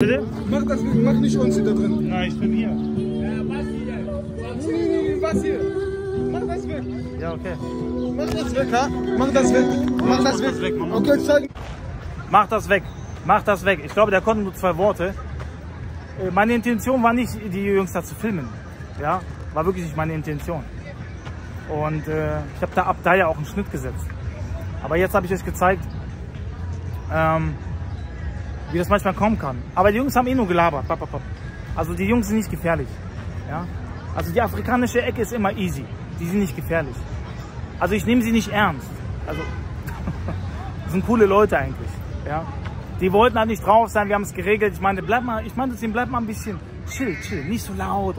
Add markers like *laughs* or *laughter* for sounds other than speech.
Bitte? Mach das, mach nicht uns hier da drin. Nein, ich bin hier. Was hier? Mach das weg. Ja, okay. Mach das weg, ha? Mach das weg. Mach das das weg, weg. Mama. Okay, zeig. Mach das weg. Mach das weg. Ich glaube, der konnte nur zwei Worte. Äh, Meine Intention war nicht, die Jungs da zu filmen. Ja, war wirklich nicht meine Intention. Und äh, ich habe da ab da ja auch einen Schnitt gesetzt. Aber jetzt habe ich euch gezeigt, ähm, wie das manchmal kommen kann. Aber die Jungs haben eh nur gelabert. Also die Jungs sind nicht gefährlich. Ja? Also die afrikanische Ecke ist immer easy. Die sind nicht gefährlich. Also ich nehme sie nicht ernst. Also *laughs* das sind coole Leute eigentlich. Ja? Die wollten halt nicht drauf sein, wir haben es geregelt. Ich meine, bleib mal, ich zu ihm, bleib mal ein bisschen chill, chill, nicht so laut.